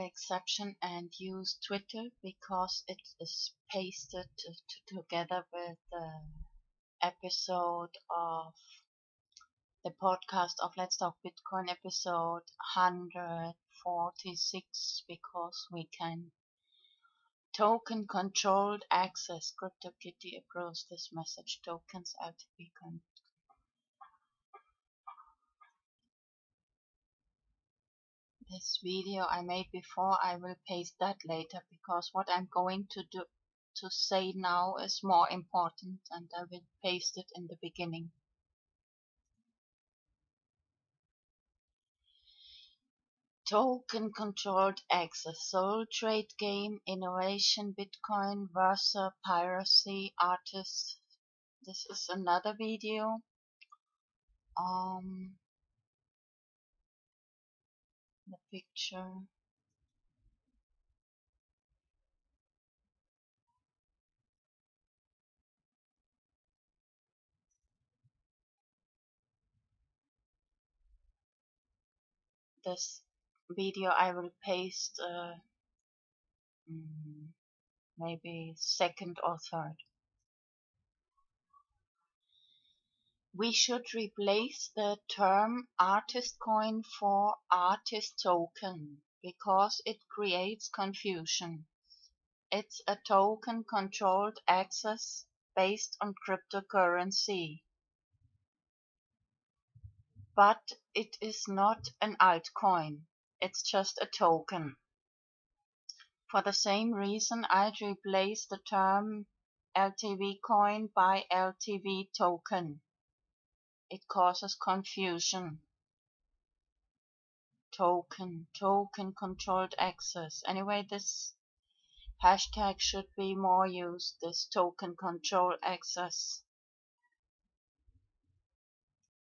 exception and use Twitter because it is pasted together with the episode of the podcast of Let's Talk Bitcoin episode 146 because we can token controlled access. CryptoKitty approves this message. Tokens LTBcoin this video I made before I will paste that later because what I'm going to do to say now is more important and I will paste it in the beginning. Token controlled access, Soul Trade Game, Innovation, Bitcoin, Versa, Piracy, artists. This is another video. Um, the picture this video I will paste uh, mm, maybe second or third. We should replace the term artist coin for artist token because it creates confusion. It's a token controlled access based on cryptocurrency but it is not an altcoin. It's just a token. For the same reason, I'd replace the term LTBcoin by LTB token. It causes confusion. Token, token controlled access. Anyway, this hashtag should be more used, this token control access.